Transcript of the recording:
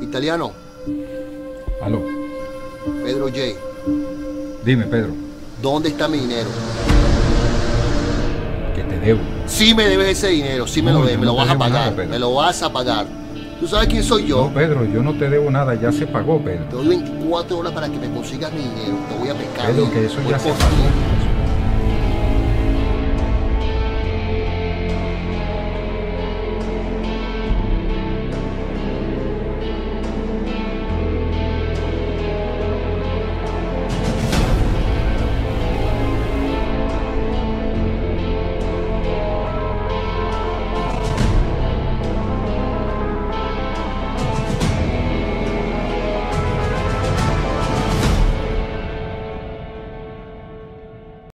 Italiano, Aló. Pedro J. Dime, Pedro, ¿Dónde está mi dinero? que te debo. Sí me debes ese dinero, sí me lo debes, me lo vas a pagar, nada, me lo vas a pagar. ¿Tú sabes quién soy yo? No, Pedro, yo no te debo nada, ya se pagó, Pedro. Te doy 24 horas para que me consigas mi dinero, te voy a pescar. Pedro, que eso ya se pagó.